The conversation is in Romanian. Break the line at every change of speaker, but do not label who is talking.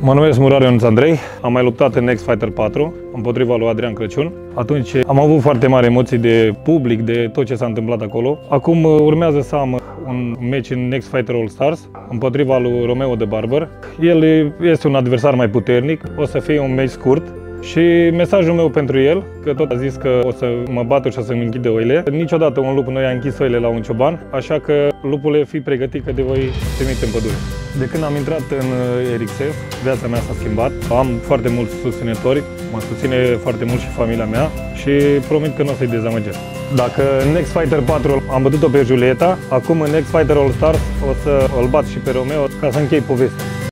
Mă numesc Murare Ionuț Andrei, am mai luptat în X Fighter 4 împotriva lui Adrian Crăciun. Atunci am avut foarte mari emoții de public, de tot ce s-a întâmplat acolo. Acum uh, urmează să am un match în X Fighter All Stars împotriva lui Romeo de Barber. El este un adversar mai puternic, o să fie un match scurt, și mesajul meu pentru el, că tot a zis că o să mă bată și o să-mi închide oile, niciodată un lup nu i-a închis oile la un cioban, așa că lupul fi pregătit că de voi trimite în pădure. De când am intrat în RXF, viața mea s-a schimbat. Am foarte mulți susținători, mă susține foarte mult și familia mea și promit că nu o să-i dezamăgesc. Dacă în Next Fighter 4 am bătut-o pe Julieta, acum în Next Fighter All Stars o să îl bat și pe Romeo ca să închei povestea.